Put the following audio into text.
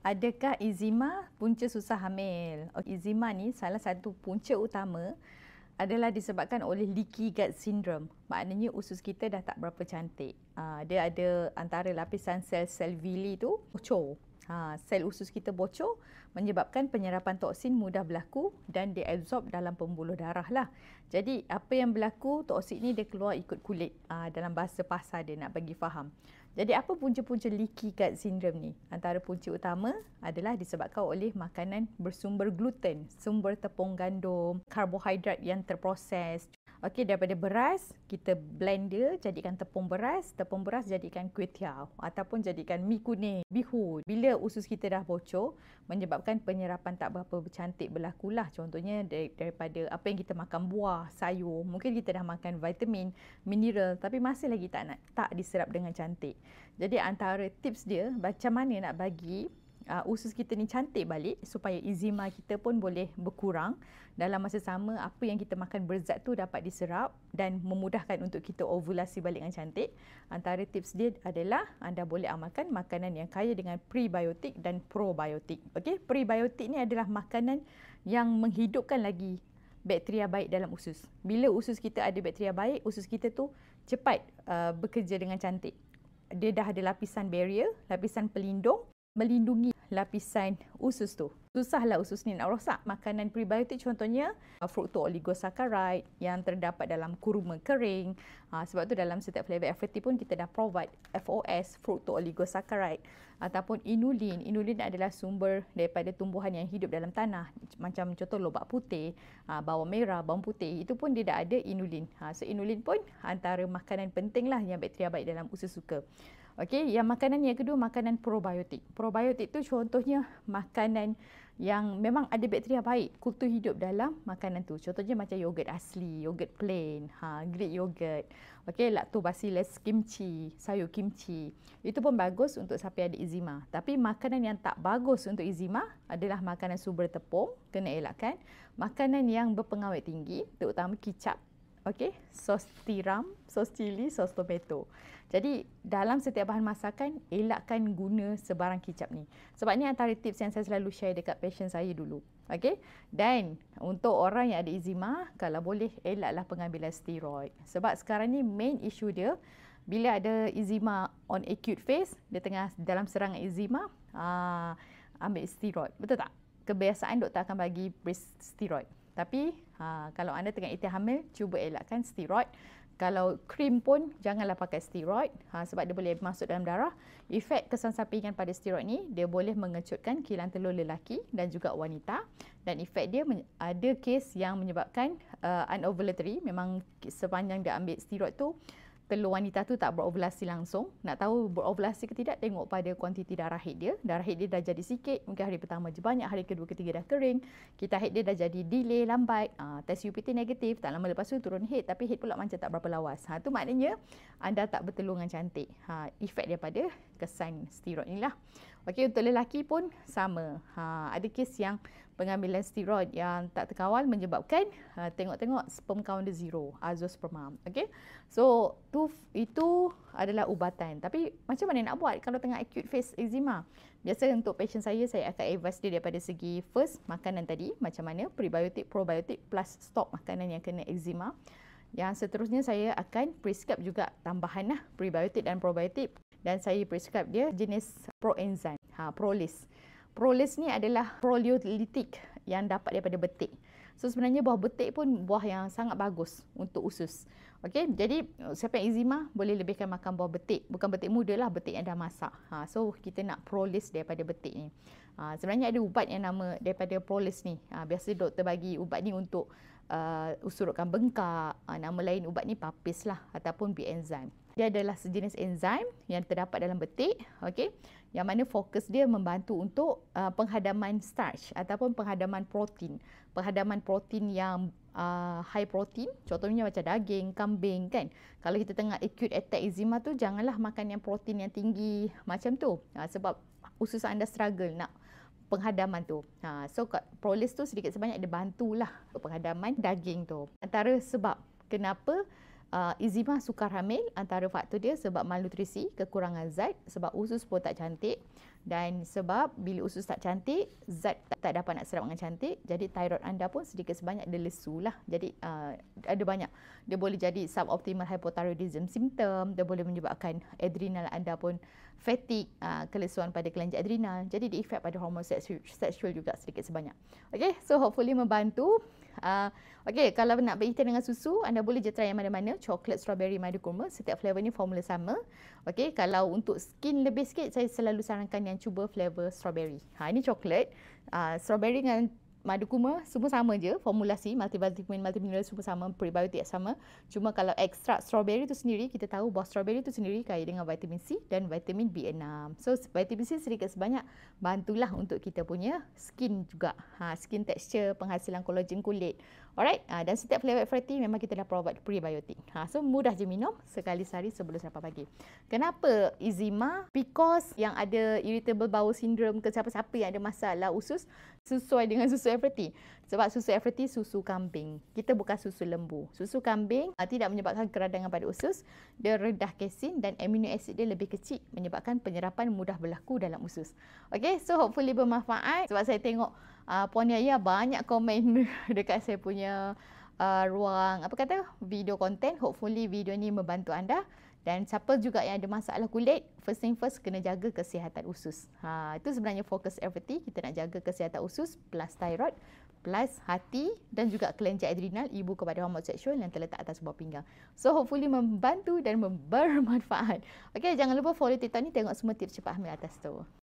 Adakah eczema punca susah hamil? Eczema ni salah satu punca utama adalah disebabkan oleh leaky gut syndrome. Maknanya usus kita dah tak berapa cantik. Uh, dia ada antara lapisan sel-sel villi tu bocor. Ha, sel usus kita bocor menyebabkan penyerapan toksin mudah berlaku dan diabsorb dalam pembuluh darah lah. Jadi apa yang berlaku, toksin ni dia keluar ikut kulit uh, dalam bahasa pasar dia nak bagi faham. Jadi apa punca-punca leaky gut syndrome ni? Antara punca utama adalah disebabkan oleh makanan bersumber gluten, sumber tepung gandum, karbohidrat yang terproses, Okey, daripada beras, kita blend dia jadikan tepung beras, tepung beras jadikan kuih tiaw ataupun jadikan mi kuning, bihun. Bila usus kita dah bocor, menyebabkan penyerapan tak berapa cantik berlakulah. Contohnya daripada apa yang kita makan buah, sayur, mungkin kita dah makan vitamin, mineral tapi masih lagi tak nak tak diserap dengan cantik. Jadi antara tips dia macam mana nak bagi uh, usus kita ni cantik balik supaya eczema kita pun boleh berkurang. Dalam masa sama apa yang kita makan berzat tu dapat diserap dan memudahkan untuk kita ovulasi balik dengan cantik. Antara tips dia adalah anda boleh amalkan makanan yang kaya dengan prebiotik dan probiotik. Okey prebiotik ni adalah makanan yang menghidupkan lagi bakteria baik dalam usus. Bila usus kita ada bakteria baik usus kita tu cepat uh, bekerja dengan cantik. Dia dah ada lapisan barrier lapisan pelindung melindungi lapisan usus tu. Susahlah usus ni nak rosak. Makanan prebiotik contohnya uh, fructooligosaccharides yang terdapat dalam kurma kering. Ha, sebab tu dalam setiap flavor FFT pun kita dah provide FOS, fructooligosaccharides ataupun inulin. Inulin adalah sumber daripada tumbuhan yang hidup dalam tanah. Macam contoh lobak putih, ha, bawang merah, bawang putih. Itu pun dia dah ada inulin. So inulin pun antara makanan penting lah yang bakteria baik dalam usus suka. Okey, yang makanan yang kedua makanan probiotik. Probiotik tu contohnya makanan yang memang ada bakteria baik kultur hidup dalam makanan tu. Contohnya macam yogurt asli, yogurt plain, ha, Greek yogurt. Okey, lactobacillus kimchi, sayur kimchi. Itu pun bagus untuk siapa ada eczema. Tapi makanan yang tak bagus untuk eczema adalah makanan sumber tepung, kena elakkan. Makanan yang berpengawet tinggi, terutama kicap, okey, sos tiram, sos cili, sos tomato. Jadi dalam setiap bahan masakan elakkan guna sebarang kicap ni. Sebab ni antara tips yang saya selalu share dekat pasien saya dulu. Okey. Dan untuk orang yang ada eczema, kalau boleh elaklah pengambilan steroid. Sebab sekarang ni main issue dia bila ada eczema on acute phase, dia tengah dalam serangan eczema, aa, ah, ambil steroid. Betul tak? Kebiasaan doktor akan bagi steroid. Tapi ha, kalau anda tengah itik hamil, cuba elakkan steroid. Kalau krim pun janganlah pakai steroid. Ha, sebab dia boleh masuk dalam darah. Efek kesan sampingan pada steroid ni dia boleh mengecutkan kilang telur lelaki dan juga wanita. Dan efek dia ada kes yang menyebabkan uh, unovulatory memang sepanjang dia ambil steroid tu telur wanita tu tak berovulasi langsung. Nak tahu berovulasi ke tidak, tengok pada kuantiti darah haid dia. Darah haid dia dah jadi sikit, mungkin hari pertama je banyak, hari kedua, ketiga dah kering. Kita haid dia dah jadi delay, lambat. Uh, test UPT negatif, tak lama lepas tu turun haid. Tapi haid pula macam tak berapa lawas. Ha, tu maknanya anda tak bertelur cantik. Ha, efek daripada kesan steroid ni lah. Okey, untuk lelaki pun sama. Ha, ada kes yang pengambilan steroid yang tak terkawal menyebabkan uh, tengok-tengok sperm count dia zero, azoospermum. Okey. So, tu itu adalah ubatan. Tapi macam mana nak buat kalau tengah acute phase eczema? Biasa untuk patient saya saya akan advise dia daripada segi first makanan tadi macam mana prebiotik, probiotik plus stop makanan yang kena eczema. Yang seterusnya saya akan prescribe juga tambahan lah prebiotik dan probiotik dan saya prescribe dia jenis proenzyme, ha, prolis. Prolis ni adalah proleolytic yang dapat daripada betik. So sebenarnya buah betik pun buah yang sangat bagus untuk usus. Okey, jadi siapa yang eczema boleh lebihkan makan buah betik. Bukan betik muda lah, betik yang dah masak. Ha, so kita nak prolis daripada betik ni. Ha, sebenarnya ada ubat yang nama daripada prolis ni. Ha, biasa doktor bagi ubat ni untuk uh, usurkan bengkak. Ha, nama lain ubat ni papis lah ataupun B-enzyme. Dia adalah sejenis enzim yang terdapat dalam betik, okey. Yang mana fokus dia membantu untuk uh, penghadaman starch ataupun penghadaman protein. Penghadaman protein yang uh, high protein, contohnya macam daging, kambing kan. Kalau kita tengah acute attack eczema tu janganlah makan yang protein yang tinggi macam tu. Uh, sebab usus anda struggle nak penghadaman tu. Ha, so prolis tu sedikit sebanyak dia bantulah penghadaman daging tu. Antara sebab kenapa Uh, eczema sukar hamil antara faktor dia sebab malnutrisi, kekurangan zat, sebab usus pun tak cantik dan sebab bila usus tak cantik, zat tak, tak dapat nak serap dengan cantik, jadi thyroid anda pun sedikit sebanyak dia lesu lah. Jadi uh, ada banyak. Dia boleh jadi suboptimal hypothyroidism symptom, dia boleh menyebabkan adrenal anda pun fatigue, uh, kelesuan pada kelenjar adrenal. Jadi dia efek pada hormon seksual juga sedikit sebanyak. Okay, so hopefully membantu. Uh, Okey, kalau nak berikan dengan susu, anda boleh je try yang mana-mana. Coklat, strawberry, madu kurma. Setiap flavor ni formula sama. Okey, kalau untuk skin lebih sikit, saya selalu sarankan yang cuba flavor strawberry. Ha, ini coklat. Uh, strawberry dengan madu kuma semua sama je. Formulasi multivitamin multimineral semua sama. Prebiotik sama. Cuma kalau ekstrak strawberry tu sendiri kita tahu buah strawberry tu sendiri kaya dengan vitamin C dan vitamin B6 so vitamin C sedikit sebanyak bantulah untuk kita punya skin juga. Ha, skin texture penghasilan kolagen kulit alright ha, dan setiap flavor variety memang kita dah provide prebiotik ha, so mudah je minum sekali sehari sebelum sarapan pagi kenapa eczema because yang ada irritable bowel syndrome ke siapa-siapa yang ada masalah usus sesuai dengan susu FRT. Sebab susu FRT susu kambing. Kita bukan susu lembu. Susu kambing uh, tidak menyebabkan keradangan pada usus. Dia rendah kesin dan amino acid dia lebih kecil menyebabkan penyerapan mudah berlaku dalam usus. Okay, so hopefully bermanfaat. Sebab saya tengok uh, Puan Yaya banyak komen dekat saya punya uh, ruang apa kata video konten. Hopefully video ni membantu anda. Dan siapa juga yang ada masalah kulit, first thing first kena jaga kesihatan usus. Ha, itu sebenarnya fokus everything. Kita nak jaga kesihatan usus plus thyroid plus hati dan juga kelenjar adrenal ibu kepada hormon seksual yang terletak atas buah pinggang. So hopefully membantu dan bermanfaat. Okay, jangan lupa follow TikTok ni tengok semua tips cepat hamil atas tu.